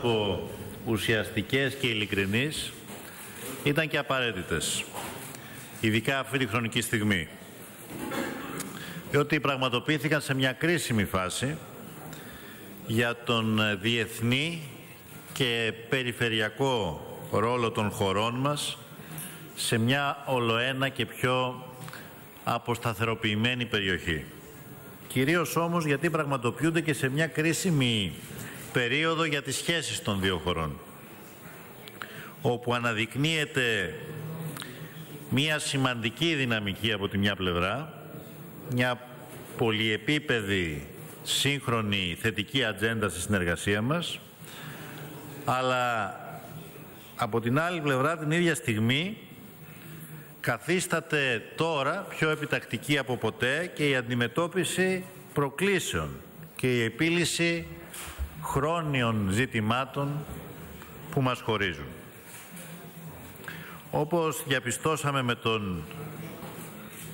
από ουσιαστικές και ειλικρινείς ήταν και απαραίτητες, ειδικά αυτή τη χρονική στιγμή. Διότι πραγματοποιήθηκαν σε μια κρίσιμη φάση για τον διεθνή και περιφερειακό ρόλο των χωρών μας σε μια ολοένα και πιο αποσταθεροποιημένη περιοχή. Κυρίως όμως γιατί πραγματοποιούνται και σε μια κρίσιμη περίοδο για τις σχέσεις των δύο χωρών όπου αναδεικνύεται μια σημαντική δυναμική από τη μια πλευρά, μια πολυεπίπεδη, σύγχρονη, θετική ατζέντα στη συνεργασία μας, αλλά από την άλλη πλευρά την ίδια στιγμή καθίσταται τώρα πιο επιτακτική από ποτέ και η αντιμετώπιση προκλήσεων και η επίλυση χρόνιων ζητημάτων που μας χωρίζουν. Όπως διαπιστώσαμε με τον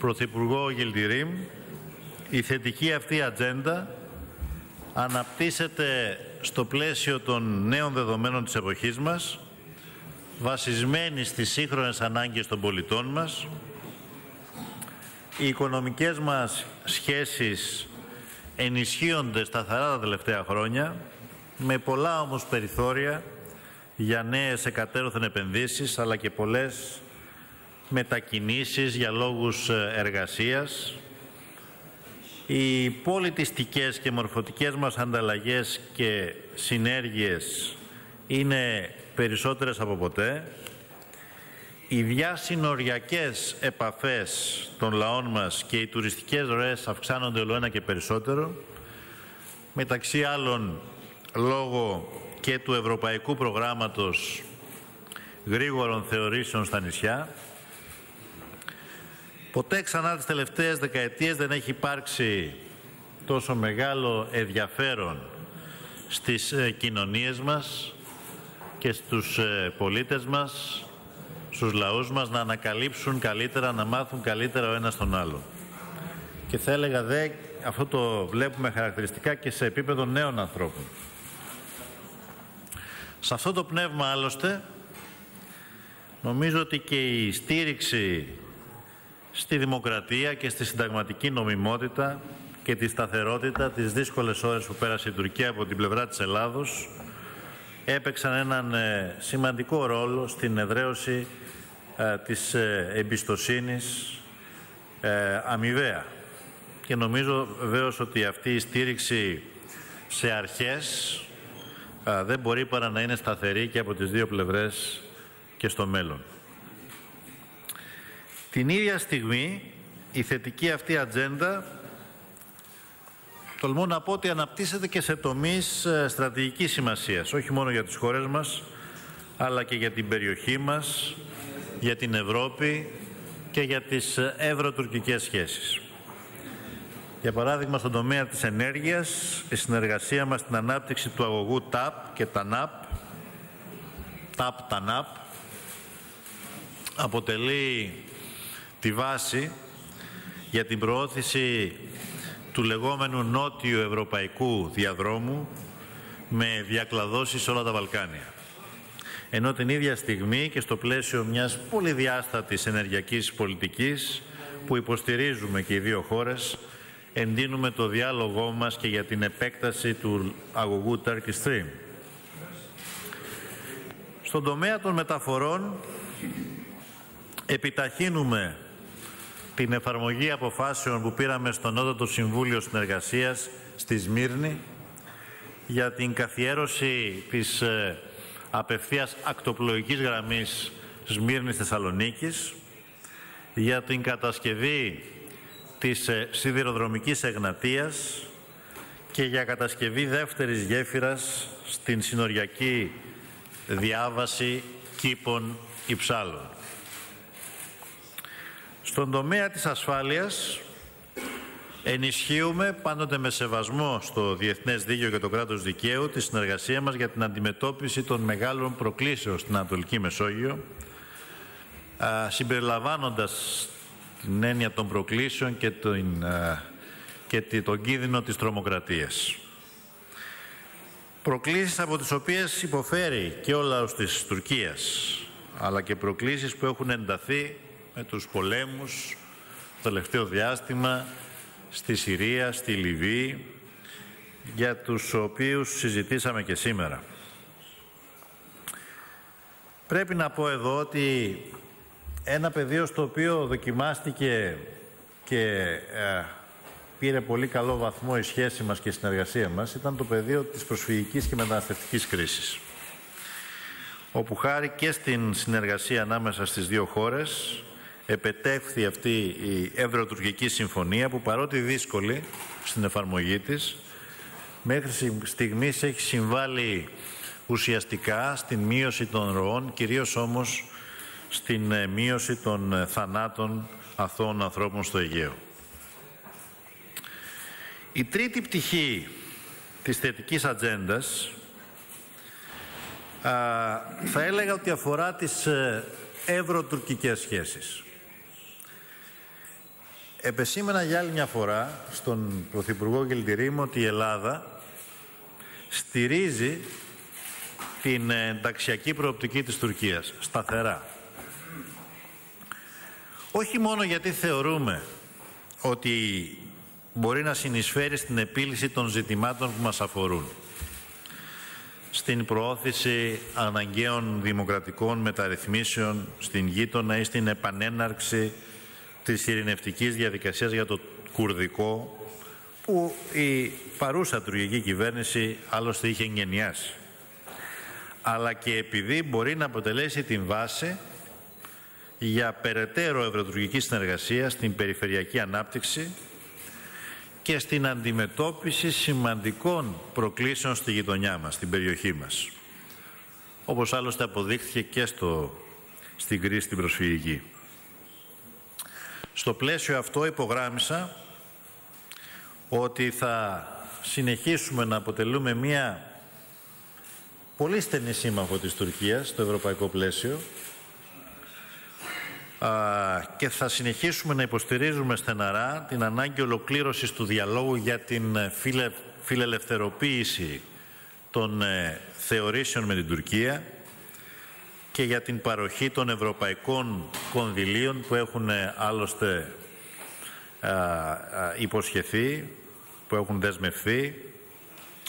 Πρωθυπουργό Γελτιρίμ, η θετική αυτή ατζέντα αναπτύσσεται στο πλαίσιο των νέων δεδομένων της εποχής μας, βασισμένη στις σύγχρονες ανάγκες των πολιτών μας, οι οικονομικές μας σχέσεις ενισχύονται σταθερά τα τελευταία χρόνια, με πολλά όμως περιθώρια για νέες εκατέρωθεν επενδύσεις, αλλά και πολλές μετακινήσεις για λόγους ε, εργασίας. Οι πολιτιστικές και μορφωτικές μας ανταλλαγές και συνέργειες είναι περισσότερες από ποτέ. Οι διασυνοριακές επαφές των λαών μας και οι τουριστικές ροές αυξάνονται όλο ένα και περισσότερο. Μεταξύ άλλων, λόγω και του Ευρωπαϊκού Προγράμματος Γρήγορων Θεωρήσεων στα νησιά. Ποτέ ξανά τις τελευταίες δεκαετίες δεν έχει υπάρξει τόσο μεγάλο ενδιαφέρον στις ε, κοινωνίες μας και στους ε, πολίτες μας, στους λαούς μας να ανακαλύψουν καλύτερα, να μάθουν καλύτερα ο ένας τον άλλο. Και θα έλεγα δε, αυτό το βλέπουμε χαρακτηριστικά και σε επίπεδο νέων ανθρώπων. Σε αυτό το πνεύμα άλλωστε νομίζω ότι και η στήριξη στη δημοκρατία και στη συνταγματική νομιμότητα και τη σταθερότητα τις δύσκολες ώρες που πέρασε η Τουρκία από την πλευρά της Ελλάδος έπαιξαν έναν ε, σημαντικό ρόλο στην εδραίωση ε, της ε, εμπιστοσύνης αμοιβαία. Και νομίζω βεβαίως ότι αυτή η στήριξη σε αρχές δεν μπορεί παρά να είναι σταθερή και από τις δύο πλευρές και στο μέλλον. Την ίδια στιγμή η θετική αυτή ατζέντα τολμώ να πω ότι αναπτύσσεται και σε τομείς ε, στρατηγικής σημασίας, όχι μόνο για τις χώρες μας, αλλά και για την περιοχή μας, για την Ευρώπη και για τις ε, ευρωτουρκικές σχέσεις. Για παράδειγμα, στον τομέα της ενέργειας, η συνεργασία μας στην ανάπτυξη του αγωγού TAP και TANAP, TAP-TANAP, αποτελεί τη βάση για την προώθηση του λεγόμενου νότιου ευρωπαϊκού διαδρόμου με διακλαδώσεις σε όλα τα Βαλκάνια. Ενώ την ίδια στιγμή και στο πλαίσιο μιας πολυδιάστατης ενεργειακής πολιτικής που υποστηρίζουμε και οι δύο χώρες εντείνουμε το διάλογό μας και για την επέκταση του αγωγού Turkish Stream. Στον τομέα των μεταφορών επιταχύνουμε την εφαρμογή αποφάσεων που πήραμε στο Νότατο Συμβούλιο Συνεργασίας στη Σμύρνη για την καθιέρωση της ε, απευθείας ακτοπλοϊκής γραμμής Σμύρνης-Θεσσαλονίκης, για την κατασκευή της ε, σιδηροδρομικής εγνατίας και για κατασκευή δεύτερης γέφυρας στην συνοριακή διάβαση κήπων υψάλων. Στον τομέα της ασφάλειας ενισχύουμε πάντοτε με σεβασμό στο Διεθνές Δίκαιο και το κράτος δικαίου τη συνεργασία μας για την αντιμετώπιση των μεγάλων προκλήσεων στην Ανατολική Μεσόγειο συμπεριλαμβάνοντας την έννοια των προκλήσεων και τον, και τον κίνδυνο της τρομοκρατίας. Προκλήσεις από τις οποίες υποφέρει και ο λαός της Τουρκίας, αλλά και προκλήσεις που έχουν ενταθεί με τους πολέμους το τελευταίο διάστημα στη Συρία, στη Λιβύη, για τους οποίους συζητήσαμε και σήμερα. Πρέπει να πω εδώ ότι ένα πεδίο στο οποίο δοκιμάστηκε και ε, πήρε πολύ καλό βαθμό η σχέση μας και η συνεργασία μας ήταν το πεδίο της προσφυγικής και μεταναστευτικής κρίσης όπου χάρη και στην συνεργασία ανάμεσα στις δύο χώρες επετεύχθη αυτή η Ευρωτουρκική Συμφωνία που παρότι δύσκολη στην εφαρμογή της μέχρι στιγμής έχει συμβάλει ουσιαστικά στην μείωση των ροών, κυρίως όμως στην ε, μείωση των ε, θανάτων αθώων ανθρώπων στο Αιγαίο. Η τρίτη πτυχή της θετικής ατζέντας θα έλεγα ότι αφορά τις ε, ευρωτουρκικές σχέσεις. Επεσήμενα για άλλη μια φορά στον Πρωθυπουργό Γελτηρήμ ότι η Ελλάδα στηρίζει την ενταξιακή προοπτική της Τουρκίας, σταθερά. Όχι μόνο γιατί θεωρούμε ότι μπορεί να συνεισφέρει στην επίλυση των ζητημάτων που μας αφορούν, στην προώθηση αναγκαίων δημοκρατικών μεταρρυθμίσεων στην γείτονα ή στην επανέναρξη της ειρηνευτικής διαδικασίας για το κουρδικό που η παρούσα τουρκική κυβέρνηση άλλωστε είχε γενιάσει αλλά και επειδή μπορεί να αποτελέσει την βάση για περαιτέρω ευρωτουργική συνεργασία στην περιφερειακή ανάπτυξη και στην αντιμετώπιση σημαντικών προκλήσεων στη γειτονιά μας, στην περιοχή μας. Όπως άλλωστε αποδείχθηκε και στο, στην κρίση στην προσφυγική. Στο πλαίσιο αυτό υπογράμμισα ότι θα συνεχίσουμε να αποτελούμε μία πολύ στενή σύμμαχο της Τουρκίας στο ευρωπαϊκό πλαίσιο και θα συνεχίσουμε να υποστηρίζουμε στεναρά την ανάγκη ολοκλήρωσης του διαλόγου για την ε, φιλε, φιλελευθεροποίηση των ε, θεωρήσεων με την Τουρκία και για την παροχή των ευρωπαϊκών κονδυλίων που έχουν ε, άλλωστε υποσχεθεί, που έχουν δεσμευθεί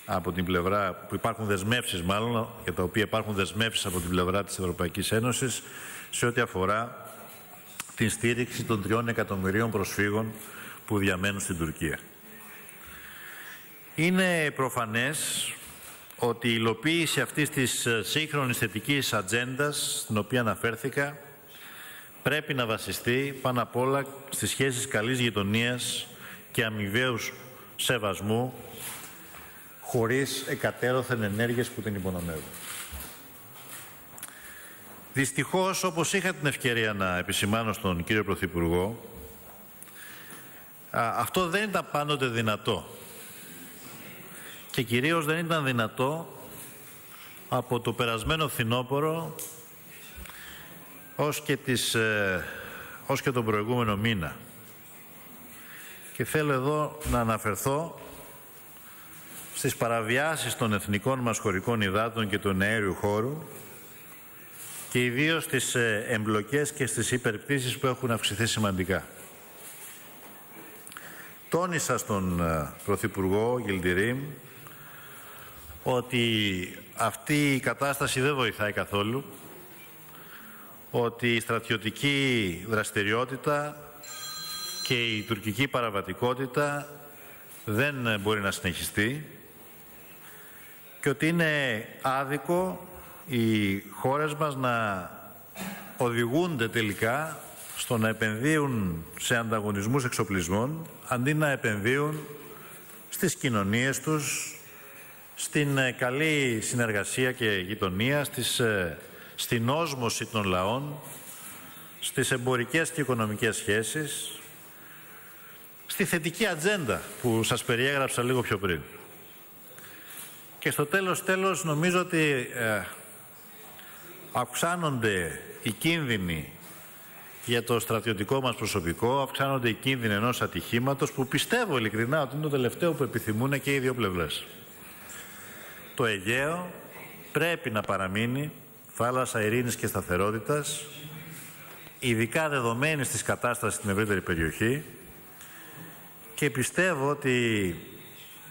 από την πλευρά, που υπάρχουν δεσμεύσεις μάλλον, για τα οποία υπάρχουν δεσμεύσεις από την πλευρά της Ευρωπαϊκής Ένωσης σε ό,τι αφορά την στήριξη των τριών εκατομμυρίων προσφύγων που διαμένουν στην Τουρκία. Είναι προφανές ότι η υλοποίηση αυτής της σύγχρονης θετικής ατζέντας, στην οποία αναφέρθηκα, πρέπει να βασιστεί πάνω απ' όλα στις σχέσεις καλής γειτονίας και αμοιβαίους σεβασμού χωρίς εκατέρωθεν ενέργειες που την υπονομεύουν. Δυστυχώς, όπως είχα την ευκαιρία να επισημάνω στον κύριο Πρωθυπουργό, αυτό δεν ήταν πάντοτε δυνατό. Και κυρίως δεν ήταν δυνατό από το περασμένο φθινόπωρο ως και, τις, ε, ως και τον προηγούμενο μήνα. Και θέλω εδώ να αναφερθώ στις παραβιάσεις των εθνικών μας χωρικών υδάτων και του αέριου χώρου και ιδίως στις ε, εμπλοκές και στις υπερπτήσεις που έχουν αυξηθεί σημαντικά. Τόνισα στον ε, Πρωθυπουργό Γιλντιρίμ ότι αυτή η κατάσταση δεν βοηθάει καθόλου, ότι η στρατιωτική δραστηριότητα και η τουρκική παραβατικότητα δεν μπορεί να συνεχιστεί και ότι είναι άδικο οι χώρες μας να οδηγούνται τελικά στο να επενδύουν σε ανταγωνισμούς εξοπλισμών αντί να επενδύουν στις κοινωνίες τους, στην ε, καλή συνεργασία και γειτονία, στις, ε, στην όσμωση των λαών, στις εμπορικές και οικονομικές σχέσεις, στη θετική ατζέντα που σας περιέγραψα λίγο πιο πριν. Και στο τέλος τέλος νομίζω ότι ε, αυξάνονται οι κίνδυνοι για το στρατιωτικό μας προσωπικό, αυξάνονται οι κίνδυνοι ενός ατυχήματος που πιστεύω ειλικρινά ότι είναι το τελευταίο που επιθυμούν και οι δύο πλευρές. το Αιγαίο πρέπει να παραμείνει θάλασσα ειρήνης και σταθερότητας, ειδικά δεδομένη της κατάστασης στην ευρύτερη περιοχή και πιστεύω ότι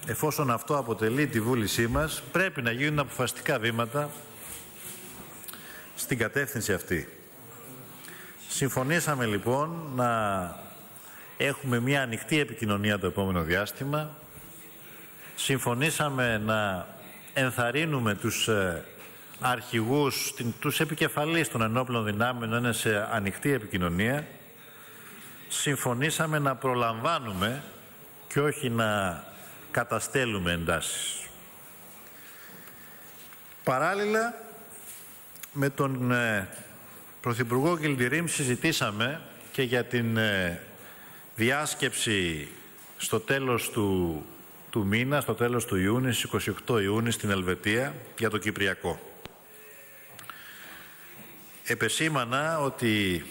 εφόσον αυτό αποτελεί τη βούλησή μας, πρέπει να γίνουν αποφασιστικά βήματα στην κατεύθυνση αυτή. Συμφωνήσαμε λοιπόν να έχουμε μια ανοιχτή επικοινωνία το επόμενο διάστημα. Συμφωνήσαμε να ενθαρρύνουμε τους ε, αρχηγούς, τους επικεφαλείς των ενόπλων δυνάμεων να είναι σε ανοιχτή επικοινωνία. Συμφωνήσαμε να προλαμβάνουμε και όχι να καταστέλουμε εντάσεις. Παράλληλα, με τον ε, Πρωθυπουργό Κιλντιρίμ συζητήσαμε και για την ε, διάσκεψη στο τέλος του, του μήνα, στο τέλος του Ιούνιου, στις 28 Ιούνιου στην Ελβετία, για το Κυπριακό. Επεσήμανα ότι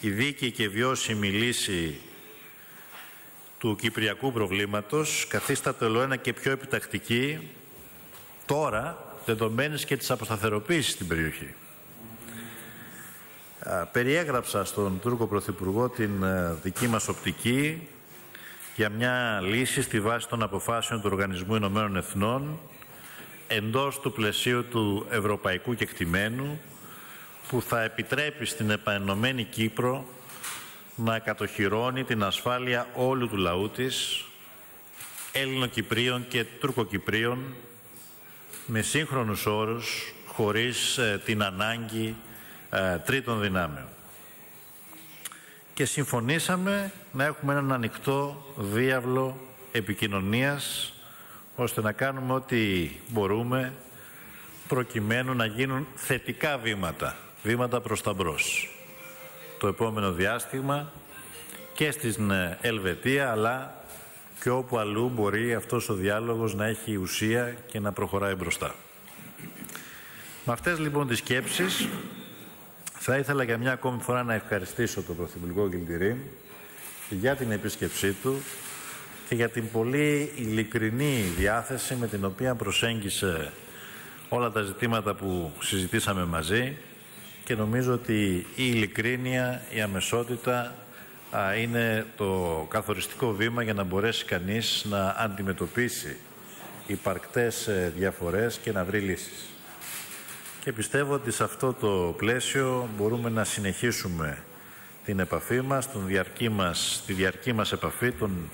η δίκη και βιώσιμη λύση του κυπριακού προβλήματος καθίσταται ολοένα και πιο επιτακτική τώρα, δεδομένης και της αποσταθεροποίησης στην περιοχή. Περιέγραψα στον Τούρκο Πρωθυπουργό την ε, δική μας οπτική για μια λύση στη βάση των αποφάσεων του Οργανισμού Ηνωμένων Εθνών εντός του πλαισίου του ευρωπαϊκού κεκτημένου που θα επιτρέπει στην επανενωμένη Κύπρο να κατοχυρώνει την ασφάλεια όλου του λαού της, Έλληνο-Κυπρίων και Τουρκοκυπρίων, με σύγχρονους όρους, χωρίς ε, την ανάγκη ε, τρίτων δυνάμεων. Και συμφωνήσαμε να έχουμε έναν ανοιχτό διάβλο επικοινωνίας, ώστε να κάνουμε ό,τι μπορούμε προκειμένου να γίνουν θετικά βήματα, βήματα προς τα μπρος το επόμενο διάστημα και στην ε, Ελβετία αλλά και όπου αλλού μπορεί αυτός ο διάλογος να έχει ουσία και να προχωράει μπροστά. Με αυτές λοιπόν τις σκέψεις θα ήθελα για μια ακόμη φορά να ευχαριστήσω τον Πρωθυπουργό Γκυλτηρή για την επίσκεψή του και για την πολύ ειλικρινή διάθεση με την οποία προσέγγισε όλα τα ζητήματα που συζητήσαμε μαζί και νομίζω ότι η ειλικρίνεια, η αμεσότητα είναι το καθοριστικό βήμα για να μπορέσει κανείς να αντιμετωπίσει υπαρκτές ε, διαφορές και να βρει λύσεις. Και πιστεύω ότι σε αυτό το πλαίσιο μπορούμε να συνεχίσουμε την επαφή μας, τον διαρκή μας, τη διαρκή μας επαφή, τον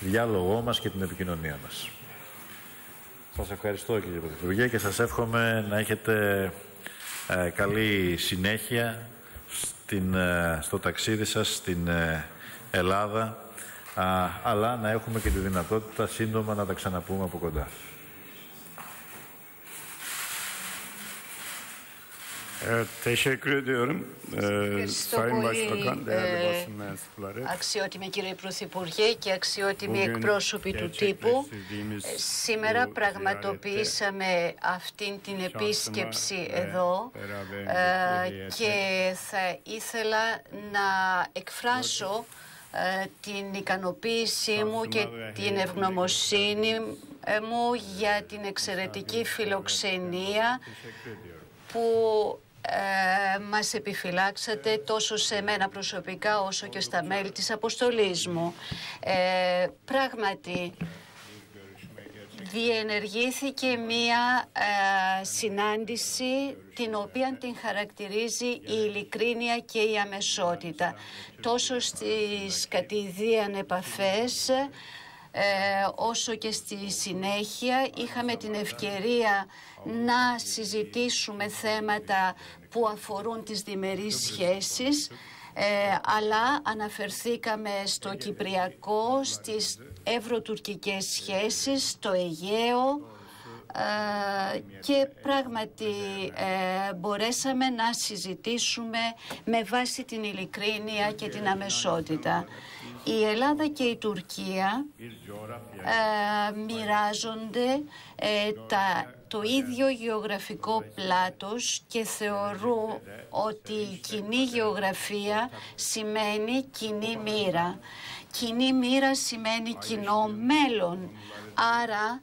διάλογό μας και την επικοινωνία μας. Σας ευχαριστώ κύριε Πρωθυπουργέ και σας εύχομαι να έχετε ε, καλή συνέχεια στην, ε, στο ταξίδι σας στην ε, Ελλάδα, αλλά να έχουμε και τη δυνατότητα σύντομα να τα ξαναπούμε από κοντά. Evet, teşekkür ediyorum. Ee, Sayın Başbakan, değerli basın mensupları. Αξιότιμη κύριε Πρωθυπουργέ και αξιότιμοι εκπρόσωποι του τύπου, σήμερα πραγματοποιήσαμε αυτήν την επίσκεψη εδώ και θα ήθελα να εκφράσω την ικανοποίησή μου και την ευγνωμοσύνη μου για την εξαιρετική φιλοξενία που ε, μας επιφυλάξατε τόσο σε μένα προσωπικά όσο και στα μέλη της αποστολής μου. Ε, πράγματι, διενεργήθηκε μία ε, συνάντηση την οποία την χαρακτηρίζει η ειλικρίνεια και η αμεσότητα. Τόσο στις κατηδίαν επαφές ε, όσο και στη συνέχεια είχαμε την ευκαιρία να συζητήσουμε θέματα που αφορούν τις διμερείς σχέσεις ε, αλλά αναφερθήκαμε στο Κυπριακό, στις ευρωτουρκικές σχέσεις, στο Αιγαίο ε, και πράγματι μπορέσαμε να συζητήσουμε με βάση την ειλικρίνεια και την αμεσότητα. Η Ελλάδα και η Τουρκία ε, μοιράζονται ε, τα, το ίδιο γεωγραφικό πλάτος και θεωρούν ότι η κοινή γεωγραφία σημαίνει κοινή μοίρα. Κοινή μοίρα σημαίνει κοινό μέλλον. Άρα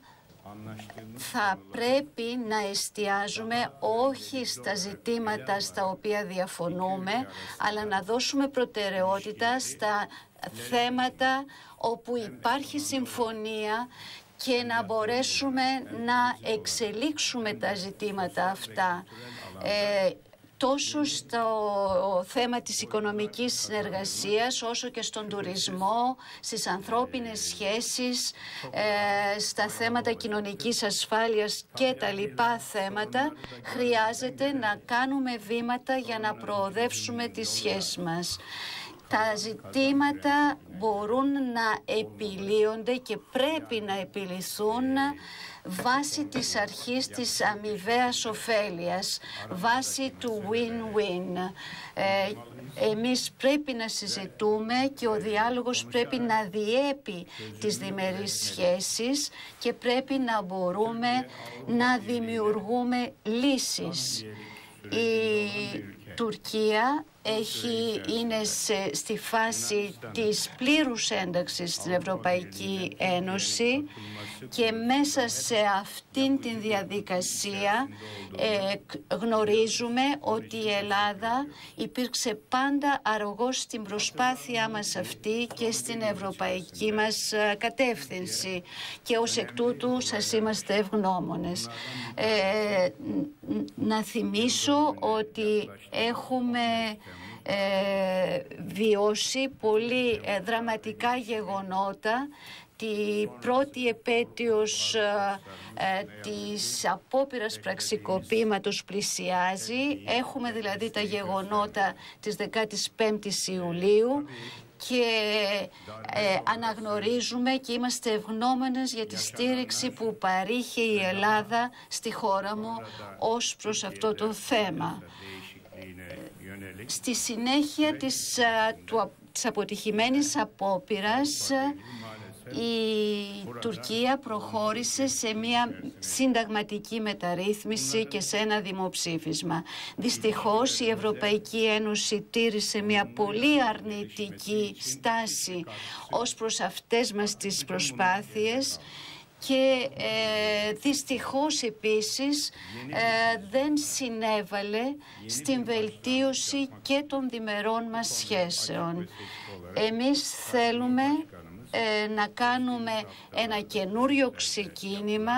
θα πρέπει να εστιάζουμε όχι στα ζητήματα στα οποία διαφωνούμε, αλλά να δώσουμε προτεραιότητα στα θέματα όπου υπάρχει συμφωνία και να μπορέσουμε να εξελίξουμε τα ζητήματα αυτά. Ε, τόσο στο θέμα της οικονομικής συνεργασίας, όσο και στον τουρισμό, στις ανθρώπινες σχέσεις, ε, στα θέματα κοινωνικής ασφάλειας και τα λοιπά θέματα, χρειάζεται να κάνουμε βήματα για να προοδεύσουμε τις σχέσεις μας. Τα ζητήματα μπορούν να επιλύονται και πρέπει να επιληθούν βάσει της αρχής της αμοιβαίας ωφέλειας, βάσει του win-win. Ε, εμείς πρέπει να συζητούμε και ο διάλογος πρέπει να διέπει τις διμερείς σχέσεις και πρέπει να μπορούμε να δημιουργούμε λύσεις. Η Τουρκία έχει, είναι σε, στη φάση της πλήρους ένταξης στην Ευρωπαϊκή Ένωση και μέσα σε αυτήν την διαδικασία ε, γνωρίζουμε ότι η Ελλάδα υπήρξε πάντα αρρωγός στην προσπάθειά μας αυτή και στην ευρωπαϊκή μας ε, κατεύθυνση. Και ως εκ τούτου σας είμαστε ευγνώμονες. Ε, να θυμίσω ότι έχουμε ε, βιώσει πολύ ε, δραματικά γεγονότα τη πρώτη επέτειος ε, ε, της απόπειρας πραξικοπήματος πλησιάζει. Έχουμε δηλαδή τα γεγονότα της 15ης Ιουλίου και ε, αναγνωρίζουμε και είμαστε ευγνώμενες για τη στήριξη που παρήχε η Ελλάδα στη χώρα μου ως προς αυτό το θέμα. Στη συνέχεια της, του, της αποτυχημένης απόπειρας η Τουρκία προχώρησε σε μια συνταγματική μεταρρύθμιση και σε ένα δημοψήφισμα. Δυστυχώς η Ευρωπαϊκή Ένωση τήρησε μια πολύ αρνητική στάση ως προς αυτές μας τις προσπάθειες και ε, δυστυχώς επίσης ε, δεν συνέβαλε στην βελτίωση και των διμερών μας σχέσεων. Εμείς θέλουμε ε, να κάνουμε ένα καινούριο ξεκίνημα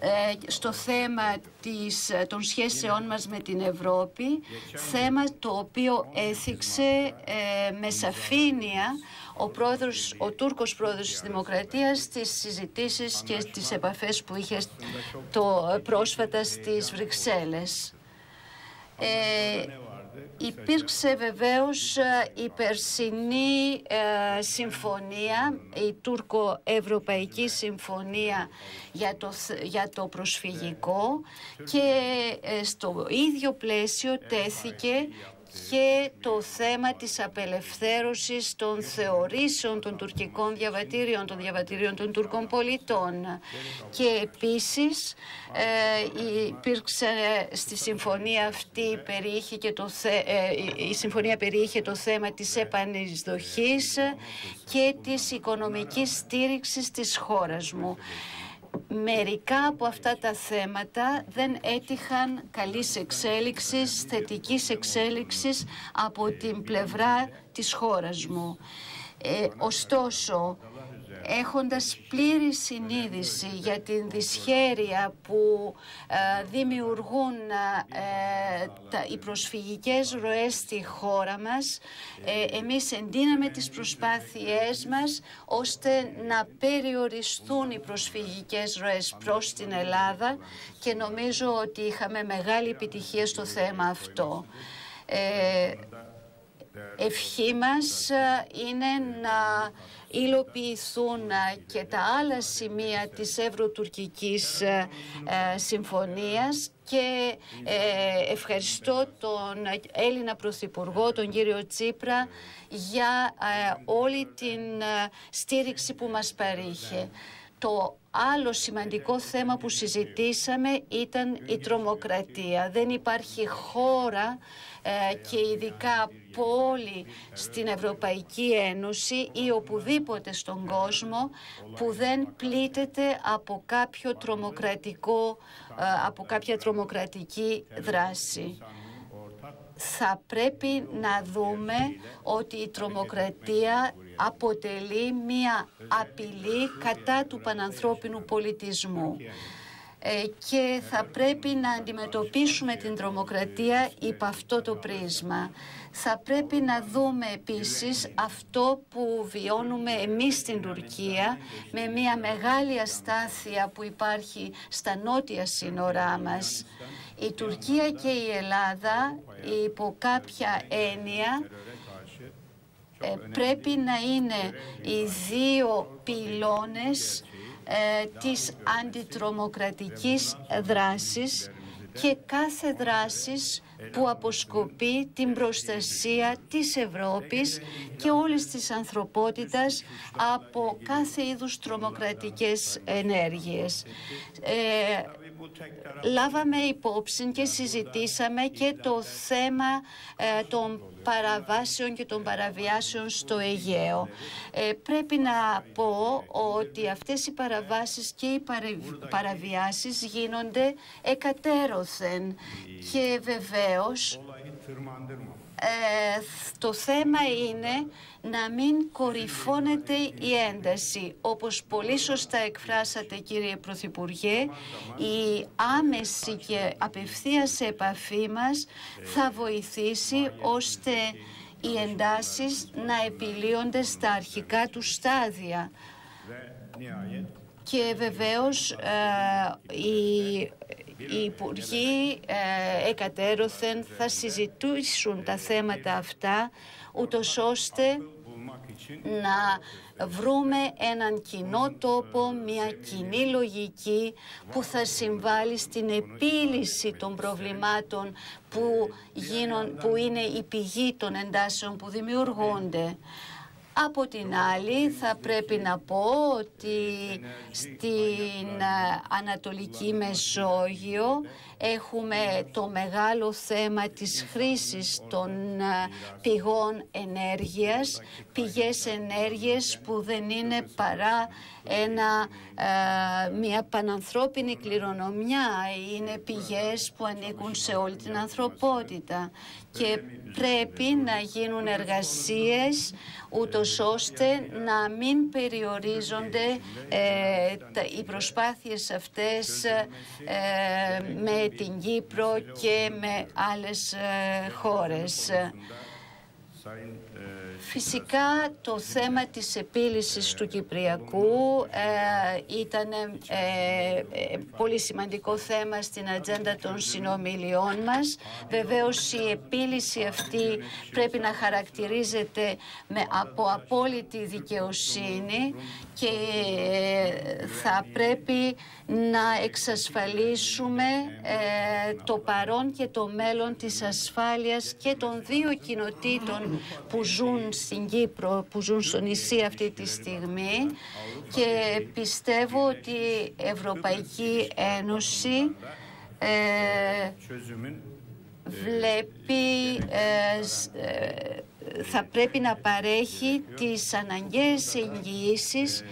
ε, στο θέμα της, των σχέσεών μας με την Ευρώπη, θέμα το οποίο έθιξε ε, με σαφήνεια ο, πρόεδρος, ο Τούρκος πρόεδρος της Δημοκρατίας στις συζητήσεις και στις επαφές που είχε το, πρόσφατα στις Βρυξέλλες. Ε, Υπήρξε βεβαίως ε, η περσινή ε, συμφωνία, η Τούρκο-Ευρωπαϊκή Συμφωνία για το, για το προσφυγικό και ε, στο ίδιο πλαίσιο τέθηκε και το θέμα της απελευθέρωσης των θεωρήσεων των τουρκικών διαβατήριων, των διαβατήριων των Τούρκων πολιτών. Και επίσης ε, υπήρξε στη συμφωνία αυτή περιείχε και το ε, η συμφωνία περιείχε το θέμα της επανεισδοχής και της οικονομικής στήριξης της χώρας μου μερικά από αυτά τα θέματα δεν έτυχαν καλής εξέλιξης, θετικής εξέλιξης από την πλευρά της χώρας μου. Ε, ωστόσο, έχοντας πλήρη συνείδηση για την δυσχέρεια που ε, δημιουργούν ε, τα, οι προσφυγικές ροές στη χώρα μας, ε, εμείς εντείναμε τις προσπάθειές μας ώστε να περιοριστούν οι προσφυγικές ροές προς την Ελλάδα και νομίζω ότι είχαμε μεγάλη επιτυχία στο θέμα αυτό. Ε, ευχή μας είναι να υλοποιηθούν και τα άλλα σημεία της Ευρωτουρκικής ε, ε, Συμφωνίας και ε, ευχαριστώ τον Έλληνα Πρωθυπουργό, τον κύριο Τσίπρα, για όλη την στήριξη που μας παρήχε. Το Άλλο σημαντικό θέμα που συζητήσαμε ήταν η τρομοκρατία. Δεν υπάρχει χώρα ε, και ειδικά πόλη στην Ευρωπαϊκή Ένωση ή οπουδήποτε στον κόσμο που δεν πλήττεται από κάποιο τρομοκρατικό, ε, από κάποια τρομοκρατική δράση. Θα πρέπει να δούμε ότι η τρομοκρατία αποτελεί μία απειλή κατά του πανανθρώπινου πολιτισμού. ε, και θα πρέπει να αντιμετωπίσουμε την τρομοκρατία υπό αυτό το πρίσμα. Θα πρέπει να δούμε επίσης αυτό που βιώνουμε εμείς στην Τουρκία με μια μεγάλη αστάθεια που υπάρχει στα νότια σύνορά μας. Η Τουρκία και η Ελλάδα υπό κάποια έννοια ε, πρέπει να είναι οι δύο πυλώνες ε, της αντιτρομοκρατικής δράσης και κάθε δράσης που αποσκοπεί την προστασία της Ευρώπης και όλης της ανθρωπότητας από κάθε είδους τρομοκρατικές ενέργειες. Ε, λάβαμε υπόψη και συζητήσαμε και το θέμα ε, των παραβάσεων και των παραβιάσεων στο Αιγαίο. Ε, πρέπει να πω ότι αυτές οι παραβάσεις και οι παραβιάσεις γίνονται εκατέρωθεν και βεβαίως ε, το θέμα είναι να μην κορυφώνεται η ένταση. Όπως πολύ σωστά εκφράσατε κύριε Πρωθυπουργέ, η άμεση και απευθείας επαφή μας θα βοηθήσει ώστε οι εντάσεις να επιλύονται στα αρχικά του στάδια. Και βεβαίως ε, η οι υπουργοί ε, εκατέρωθεν θα συζητήσουν τα θέματα αυτά ούτως ώστε να βρούμε έναν κοινό τόπο, μια κοινή λογική που θα συμβάλλει στην επίλυση των προβλημάτων που, γίνον, που είναι η πηγή των εντάσεων που δημιουργούνται. Από την άλλη θα πρέπει να πω ότι στην ε, Ανατολική Μεσόγειο έχουμε το μεγάλο θέμα της χρήσης των ε, πηγών ενέργειας, πηγές ενέργειας που δεν είναι παρά ένα, ε, μια πανανθρώπινη κληρονομιά, είναι πηγές που ανήκουν σε όλη την ανθρωπότητα και πρέπει να γίνουν εργασίες ούτως ώστε να μην περιορίζονται ε, οι προσπάθειες αυτές ε, με την Κύπρο και με άλλες ε, χώρες. Φυσικά το θέμα της επίλυσης του Κυπριακού ε, ήταν ε, ε, πολύ σημαντικό θέμα στην ατζέντα των συνομιλιών μας. Βεβαίως η επίλυση αυτή πρέπει να χαρακτηρίζεται με, από απόλυτη δικαιοσύνη και θα πρέπει να εξασφαλίσουμε το παρόν και το μέλλον της ασφάλειας και των δύο κοινοτήτων που ζουν στην Κύπρο, που ζουν στο νησί αυτή τη στιγμή και πιστεύω ότι η Ευρωπαϊκή Ένωση ε, βλέπει, ε, ε, θα πρέπει να παρέχει τις αναγκαίες εγγυήσεις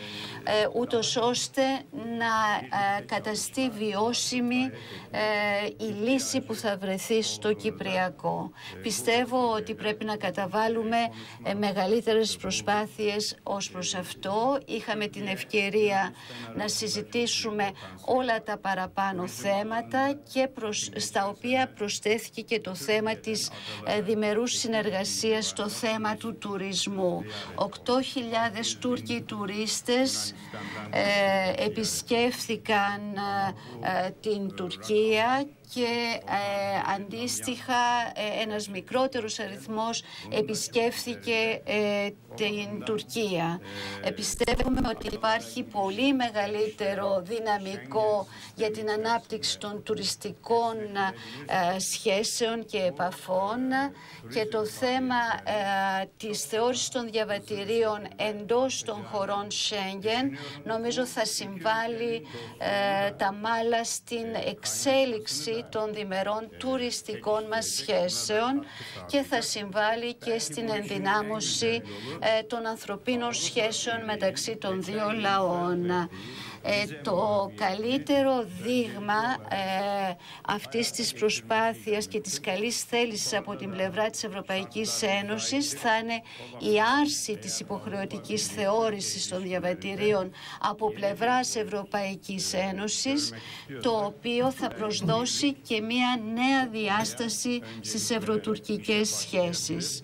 ε, ούτως ώστε να ε, καταστεί βιώσιμη ε, η λύση που θα βρεθεί στο Κυπριακό. Πιστεύω ότι πρέπει να καταβάλουμε μεγαλύτερες προσπάθειες ως προς αυτό. Είχαμε την ευκαιρία να συζητήσουμε όλα τα παραπάνω θέματα και στα οποία προσθέθηκε και το θέμα της διμερούς συνεργασίας στο θέμα του τουρισμού. 8.000 Τούρκοι τουρίστες ε, επισκέφθηκαν ε, την Τουρκία και αντίστοιχα ένας μικρότερος αριθμός επισκέφθηκε την Τουρκία. Πιστεύουμε ότι υπάρχει πολύ μεγαλύτερο δυναμικό για την ανάπτυξη των τουριστικών σχέσεων και επαφών και το θέμα της θεώρησης των διαβατηρίων εντός των χωρών Σέγγεν νομίζω θα συμβάλλει ε, τα μάλα στην εξέλιξη των διμερών τουριστικών μας σχέσεων και θα συμβάλλει και στην ενδυνάμωση ε, των ανθρωπίνων σχέσεων μεταξύ των δύο λαών. Ε, το καλύτερο δείγμα ε, αυτής της προσπάθειας και της καλής θέλησης από την πλευρά της Ευρωπαϊκής Ένωσης θα είναι η άρση της υποχρεωτικής θεώρησης των διαβατηρίων από πλευράς Ευρωπαϊκής Ένωσης, το οποίο θα προσδώσει και μία νέα διάσταση στις ευρωτουρκικές σχέσεις.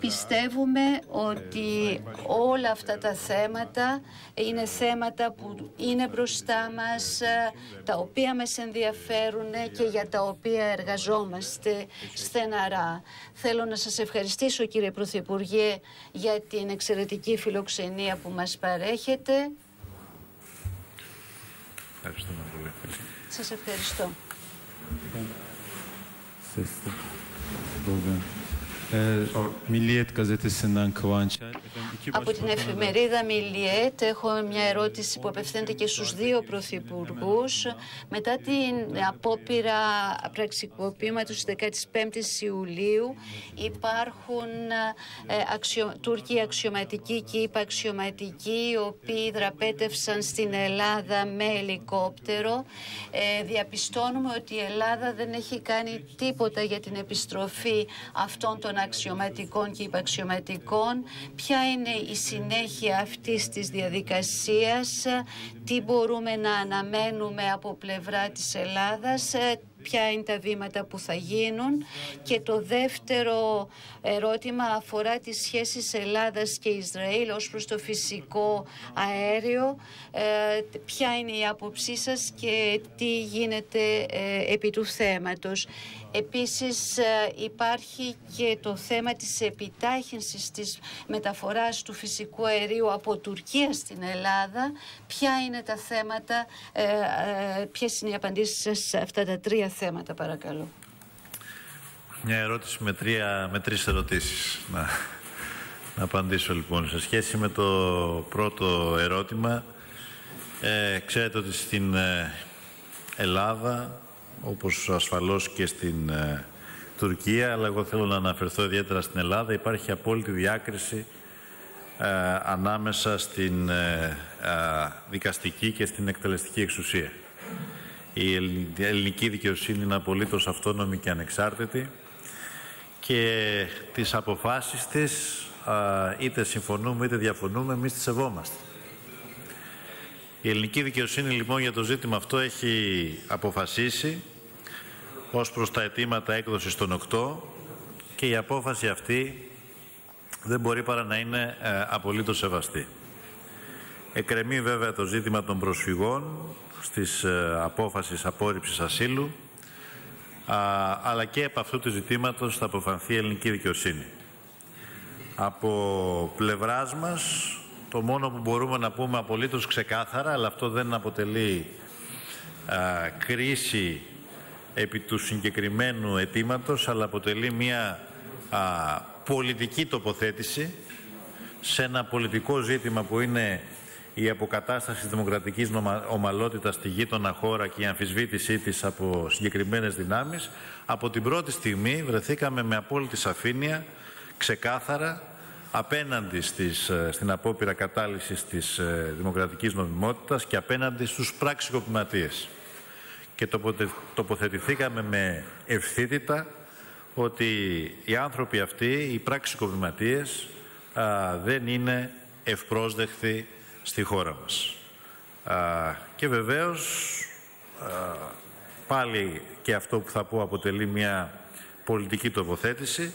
Πιστεύουμε ότι όλα αυτά τα θέματα είναι θέματα που είναι μπροστά μας, τα οποία μας ενδιαφέρουν και για τα οποία εργαζόμαστε στεναρά. Θέλω να σας ευχαριστήσω κύριε Πρωθυπουργέ για την εξαιρετική φιλοξενία που μας παρέχετε. Ευχαριστώ πολύ. Σας ευχαριστώ. Milliyet gazetesinden Kıvanç Από την εφημερίδα Μιλιέτ έχω μια ερώτηση που απευθύνεται και στους δύο πρωθυπουργούς. Μετά την απόπειρα πραξικοπήματος της 15ης Ιουλίου υπάρχουν ε, αξιο... Τούρκοι αξιωματικοί και υπαξιωματικοί οι οποίοι δραπέτευσαν στην Ελλάδα με ελικόπτερο. Ε, διαπιστώνουμε ότι η Ελλάδα δεν έχει κάνει τίποτα για την επιστροφή αυτών των αξιωματικών και υπαξιωματικών. Ποια είναι η συνέχεια αυτής της διαδικασίας, τι μπορούμε να αναμένουμε από πλευρά της Ελλάδας, ποια είναι τα βήματα που θα γίνουν και το δεύτερο ερώτημα αφορά τις σχέσεις Ελλάδας και Ισραήλ ως προς το φυσικό αέριο. Ε, ποια είναι η άποψή σας και τι γίνεται ε, επί του θέματος. Επίσης ε, υπάρχει και το θέμα της επιτάχυνσης της μεταφοράς του φυσικού αερίου από Τουρκία στην Ελλάδα. Ποια είναι τα θέματα, ε, ε, ποιες είναι οι απαντήσεις σας σε αυτά τα τρία θέματα παρακαλώ; Μια ερώτηση με, τρία, με τρεις ερωτήσεις. Να, να απαντήσω λοιπόν. Σε σχέση με το πρώτο ερώτημα, ε, ξέρετε ότι στην Ελλάδα όπως ασφαλώς και στην ε, Τουρκία, αλλά εγώ θέλω να αναφερθώ ιδιαίτερα στην Ελλάδα, υπάρχει απόλυτη διάκριση ε, ανάμεσα στην ε, δικαστική και στην εκτελεστική εξουσία. Η ελληνική δικαιοσύνη είναι απολύτως αυτόνομη και ανεξάρτητη και τις αποφάσεις της είτε συμφωνούμε είτε διαφωνούμε, εμείς τις σεβόμαστε. Η ελληνική δικαιοσύνη λοιπόν για το ζήτημα αυτό έχει αποφασίσει ως προς τα αιτήματα έκδοσης των 8 και η απόφαση αυτή δεν μπορεί παρά να είναι ε, απολύτως σεβαστή. Εκρεμεί βέβαια το ζήτημα των προσφυγών στις ε, απόφασεις απόρριψης ασύλου α, αλλά και από αυτού του ζητήματος θα αποφανθεί η ελληνική δικαιοσύνη. Από πλευράς μας το μόνο που μπορούμε να πούμε απολύτως ξεκάθαρα αλλά αυτό δεν αποτελεί α, κρίση επί του συγκεκριμένου αιτήματος, αλλά αποτελεί μια πολιτική τοποθέτηση σε ένα πολιτικό ζήτημα που είναι η αποκατάσταση της δημοκρατικής ομαλότητας στη γείτονα χώρα και η αμφισβήτησή της από συγκεκριμένες δυνάμεις. Από την πρώτη στιγμή βρεθήκαμε με απόλυτη σαφήνεια, ξεκάθαρα, απέναντι στις, ε, στην απόπειρα κατάλυσης της ε, δημοκρατικής νομιμότητας και απέναντι στους πράξικοπηματίες και τοποθετηθήκαμε με ευθύτητα ότι οι άνθρωποι αυτοί, οι πράξικοβληματίες, δεν είναι ευπρόσδεκτοι στη χώρα μας. και βεβαίως, πάλι και αυτό που θα πω αποτελεί μια πολιτική τοποθέτηση,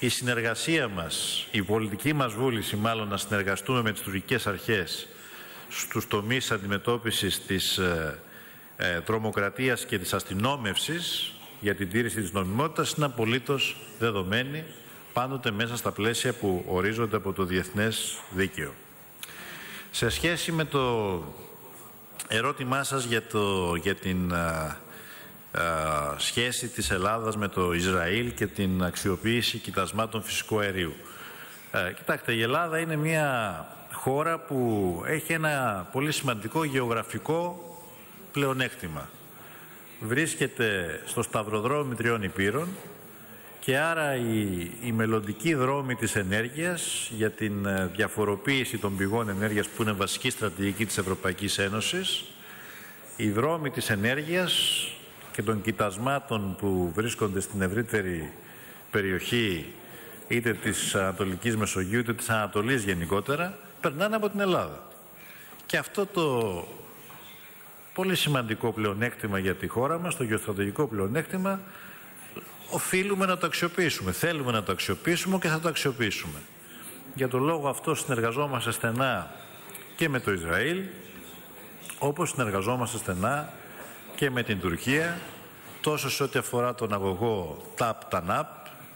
η συνεργασία μας, η πολιτική μας βούληση μάλλον να συνεργαστούμε με τις τουρκικές αρχές στους τομείς αντιμετώπισης της ε, ε, τρομοκρατίας και της αστυνόμευσης για την τήρηση της νομιμότητας είναι απολύτως δεδομένη πάντοτε μέσα στα πλαίσια που ορίζονται από το διεθνές δίκαιο. Σε σχέση με το ερώτημά σας για, το, για την σχέση της Ελλάδας με το Ισραήλ και την αξιοποίηση κοιτασμάτων φυσικού αερίου. Ε, κοιτάξτε, η Ελλάδα είναι μια χώρα που έχει ένα πολύ σημαντικό γεωγραφικό πλεονέκτημα. Βρίσκεται στο σταυροδρόμι τριών υπήρων και άρα η, η μελλοντική δρόμη της ενέργειας για την ε, διαφοροποίηση των πηγών ενέργειας που είναι βασική στρατηγική της Ευρωπαϊκής Ένωσης, η δρόμη της ενέργειας και των κοιτασμάτων που βρίσκονται στην ευρύτερη περιοχή είτε της Ανατολικής Μεσογείου είτε της Ανατολής γενικότερα περνάνε από την Ελλάδα. Και αυτό το πολύ σημαντικό πλεονέκτημα για τη χώρα μας, το γεωστρατηγικό πλεονέκτημα, οφείλουμε να το αξιοποιήσουμε. Θέλουμε να το αξιοποιήσουμε και θα το αξιοποιήσουμε. Για τον λόγο αυτό συνεργαζόμαστε στενά και με το Ισραήλ, όπως συνεργαζόμαστε στενά και με την Τουρκία, τόσο σε ό,τι αφορά τον αγωγό TAP-TANAP,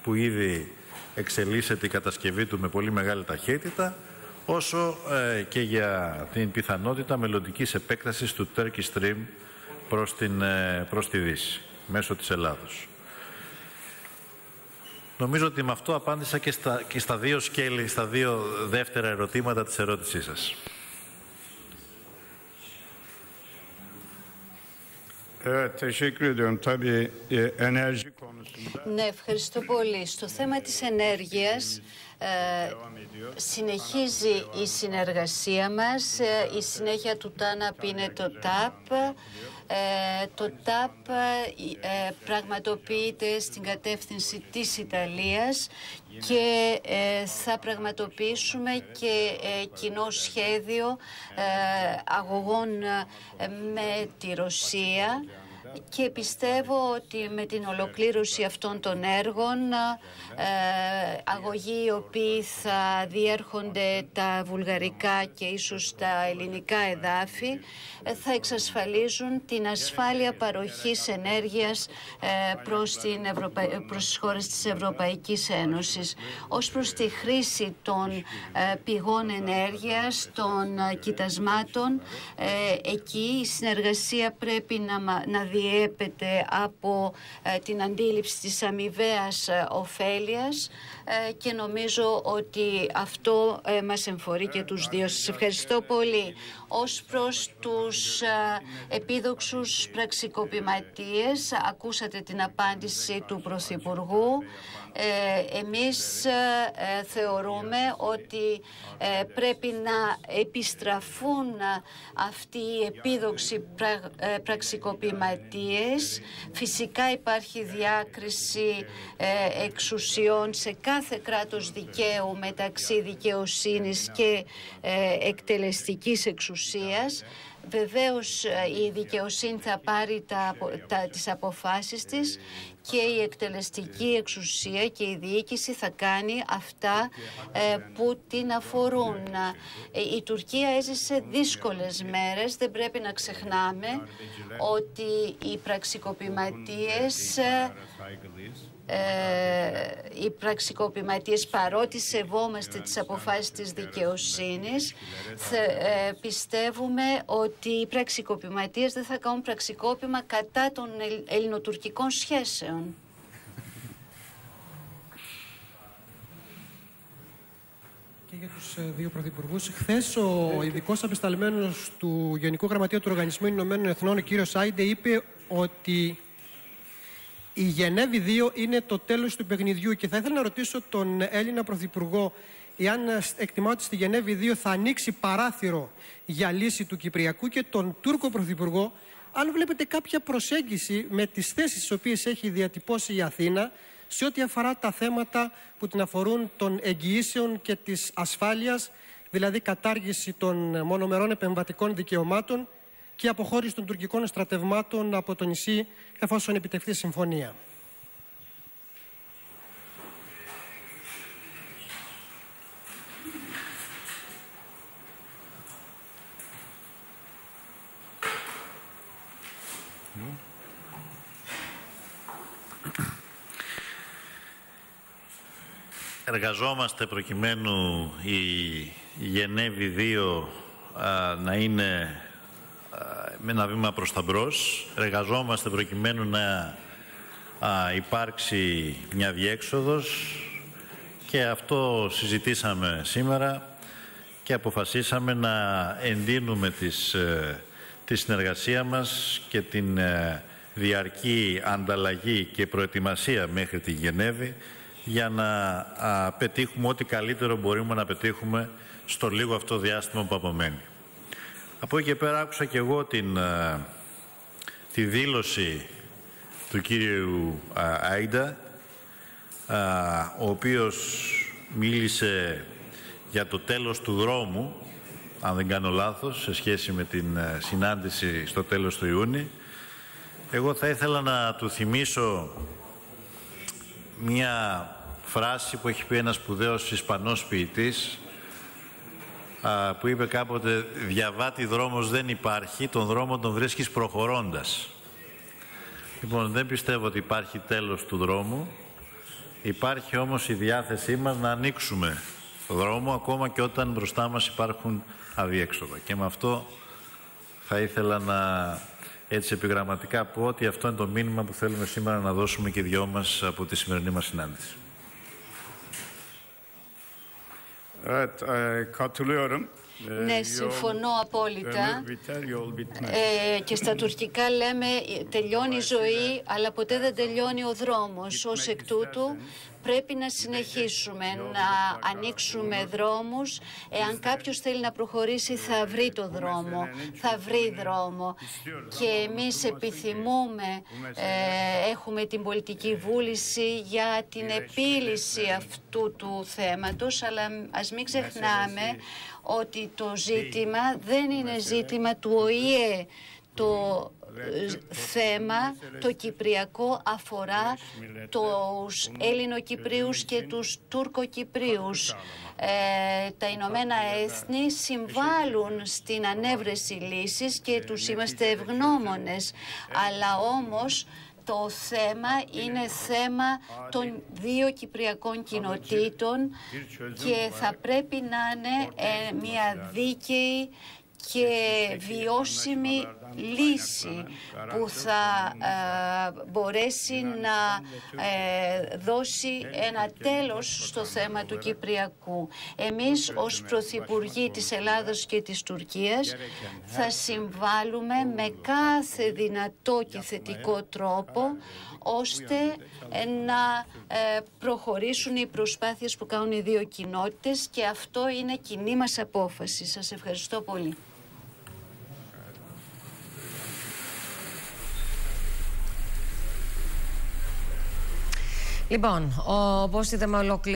που ήδη εξελίσσεται η κατασκευή του με πολύ μεγάλη ταχύτητα, όσο ε, και για την πιθανότητα μελλοντικής επέκτασης του Turkish Stream προς, την, ε, προς τη Δύση, μέσω της Ελλάδος. Νομίζω ότι με αυτό απάντησα και στα, και στα δύο σκέλη, στα δύο δεύτερα ερωτήματα της ερώτησής σας. Ναι, ευχαριστώ πολύ. Στο θέμα της ενέργειας ε, συνεχίζει η συνεργασία μας. Ε, η συνέχεια του ΤΑΝΑΠ είναι το ΤΑΠ. Ε, το ΤΑΠ ε, πραγματοποιείται στην κατεύθυνση της Ιταλίας και ε, θα πραγματοποιήσουμε και κοινό σχέδιο αγωγών με τη Ρωσία και πιστεύω ότι με την ολοκλήρωση αυτών των έργων ε, αγωγοί οι οποίοι θα διέρχονται τα βουλγαρικά και ίσως τα ελληνικά εδάφη ε, θα εξασφαλίζουν την ασφάλεια παροχής ενέργειας ε, προς, την Ευρωπα... προς τις χώρες της Ευρωπαϊκής Ένωσης. Ως προς τη χρήση των πηγών ενέργειας, των κοιτασμάτων, εκεί η συνεργασία πρέπει να, να διέπεται από ε, την αντίληψη της αμοιβαίας ε, ωφέλειας. ε, και νομίζω ότι αυτό μας εμφορεί και τους δύο. Σας ευχαριστώ πολύ. Ως προς τους επίδοξους πραξικοπηματίες, ακούσατε την απάντηση του Πρωθυπουργού. Ε, εμείς ε, θεωρούμε ότι ε, πρέπει να επιστραφούν αυτοί οι επίδοξοι πραξικοπηματίες. Φυσικά υπάρχει διάκριση εξουσιών σε κάθε κράτος δικαίου μεταξύ δικαιοσύνης και εκτελεστικής εξουσίας. Βεβαίως η δικαιοσύνη θα πάρει τα, τα, τις αποφάσεις της και η εκτελεστική εξουσία και η διοίκηση θα κάνει αυτά ε, που την αφορούν. Ε, η Τουρκία έζησε δύσκολες μέρες, δεν πρέπει να ξεχνάμε ότι οι πραξικοπηματίες ε, οι πραξικοπηματίες παρότι σεβόμαστε τις αποφάσεις της δικαιοσύνης ε, πιστεύουμε ότι οι πραξικοπηματίες δεν θα κάνουν πραξικόπημα κατά των ελληνοτουρκικών σχέσεων. Και για τους ε, δύο πρωθυπουργούς. Χθες ο ειδικός απεσταλμένος του Γενικού Γραμματείου του Οργανισμού Ηνωμένων Εθνών, ο κύριος Άιντε, είπε ότι η Γενέβη 2 είναι το τέλος του παιχνιδιού και θα ήθελα να ρωτήσω τον Έλληνα Πρωθυπουργό εάν εκτιμά ότι στη Γενέβη 2 θα ανοίξει παράθυρο για λύση του Κυπριακού και τον Τούρκο Πρωθυπουργό. Αν βλέπετε κάποια προσέγγιση με τις θέσεις τις οποίες έχει διατυπώσει η Αθήνα σε ό,τι αφορά τα θέματα που την αφορούν των εγγυήσεων και της ασφάλειας, δηλαδή κατάργηση των μονομερών επεμβατικών δικαιωμάτων και η αποχώρηση των τουρκικών στρατευμάτων από το νησί εφόσον επιτευχθεί συμφωνία. Εργαζόμαστε προκειμένου η Γενέβη 2 να είναι με ένα βήμα προς τα μπρος. Εργαζόμαστε προκειμένου να υπάρξει μια διέξοδος και αυτό συζητήσαμε σήμερα και αποφασίσαμε να εντείνουμε τις, ε, τη συνεργασία μας και την ε, διαρκή ανταλλαγή και προετοιμασία μέχρι τη Γενέβη για να πετύχουμε ό,τι καλύτερο μπορούμε να πετύχουμε στο λίγο αυτό διάστημα που απομένει. Από εκεί και πέρα άκουσα και εγώ την, τη δήλωση του κύριου Άιντα, ο οποίος μίλησε για το τέλος του δρόμου, αν δεν κάνω λάθος, σε σχέση με την συνάντηση στο τέλος του Ιούνιου. Εγώ θα ήθελα να του θυμίσω μία φράση που έχει πει ένας σπουδαίος Ισπανός ποιητής που είπε κάποτε «Διαβάτη δρόμος δεν υπάρχει, τον δρόμο τον βρίσκεις προχωρώντας». Λοιπόν, δεν πιστεύω ότι υπάρχει τέλος του δρόμου. Υπάρχει όμως η διάθεσή μας να ανοίξουμε δρόμο ακόμα και όταν μπροστά μας υπάρχουν αδιέξοδα. Και με αυτό θα ήθελα να έτσι επιγραμματικά πω ότι αυτό είναι το μήνυμα που θέλουμε σήμερα να δώσουμε και οι δυο μας από τη σημερινή μας συνάντηση. Evet, e, katılıyorum. Ναι, συμφωνώ απόλυτα. Ε, και στα τουρκικά λέμε τελειώνει η ζωή, αλλά ποτέ δεν τελειώνει ο δρόμος. Ως εκ τούτου πρέπει να συνεχίσουμε, να ανοίξουμε δρόμους. Εάν κάποιος θέλει να προχωρήσει θα βρει το δρόμο, θα βρει δρόμο. Και εμείς επιθυμούμε, ε, έχουμε την πολιτική βούληση για την επίλυση αυτού του θέματος, αλλά ας μην ξεχνάμε ότι το ζήτημα δεν είναι ζήτημα του ΟΗΕ. Το ε, θέμα, το κυπριακό, αφορά τους Έλληνο-Κυπρίους και τους Τούρκο-Κυπρίους. Ε, τα Ηνωμένα Έθνη συμβάλλουν στην ανέβρεση λύσης και τους είμαστε ευγνώμονες. Αλλά όμως το θέμα είναι θέμα των δύο κυπριακών κοινοτήτων και θα πρέπει να είναι ε, μια δίκαιη και βιώσιμη λύση που θα ε, μπορέσει να ε, δώσει ένα τέλος στο θέμα του Κυπριακού. Εμείς ως Πρωθυπουργοί της Ελλάδας και της Τουρκίας θα συμβάλλουμε με κάθε δυνατό και θετικό τρόπο ώστε να ε, προχωρήσουν οι προσπάθειες που κάνουν οι δύο κοινότητες και αυτό είναι κοινή μας απόφαση. Σας ευχαριστώ πολύ. Λοιπόν, όπως είδαμε ολοκληρώνει.